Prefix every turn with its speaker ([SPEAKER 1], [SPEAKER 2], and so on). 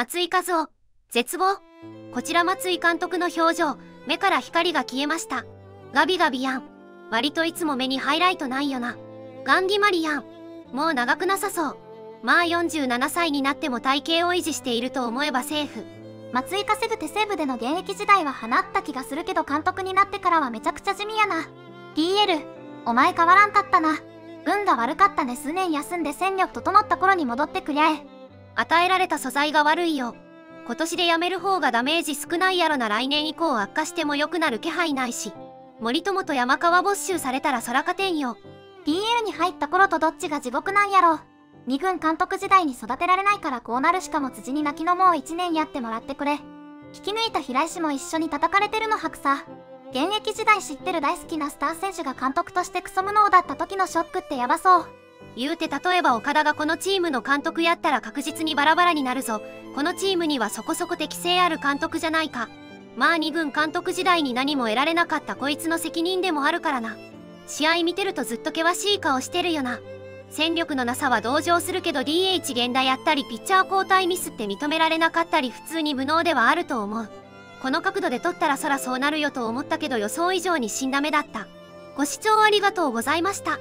[SPEAKER 1] 松井和夫、絶望。こちら松井監督の表情、目から光が消えました。ガビガビやん。割といつも目にハイライトないよな。ガンディマリやん。もう長くなさそう。まあ47歳になっても体型を維持していると思えばセーフ。
[SPEAKER 2] 松井稼ぐ手西部での現役時代は放った気がするけど監督になってからはめちゃくちゃ地味やな。DL、お前変わらんかったな。運が悪かったね数年休んで戦力整った頃に戻ってくりゃえ。
[SPEAKER 1] 与えられた素材が悪いよ。今年で辞める方がダメージ少ないやろな来年以降悪化しても良くなる気配ないし。森友と山川没収されたら空勝てんよ。
[SPEAKER 2] DL に入った頃とどっちが地獄なんやろ。二軍監督時代に育てられないからこうなるしかも辻に泣きのもう1年やってもらってくれ。引き抜いた平石も一緒に叩かれてるの白さ。現役時代知ってる大好きなスター選手が監督としてクソ無能だった時のショックってヤバそう。
[SPEAKER 1] 言うて例えば岡田がこのチームの監督やったら確実にバラバラになるぞ。このチームにはそこそこ適性ある監督じゃないか。まあ二軍監督時代に何も得られなかったこいつの責任でもあるからな。試合見てるとずっと険しい顔してるよな。戦力のなさは同情するけど DH 源田やったりピッチャー交代ミスって認められなかったり普通に無能ではあると思う。この角度で取ったらそらそうなるよと思ったけど予想以上に死んだ目だった。ご視聴ありがとうございました。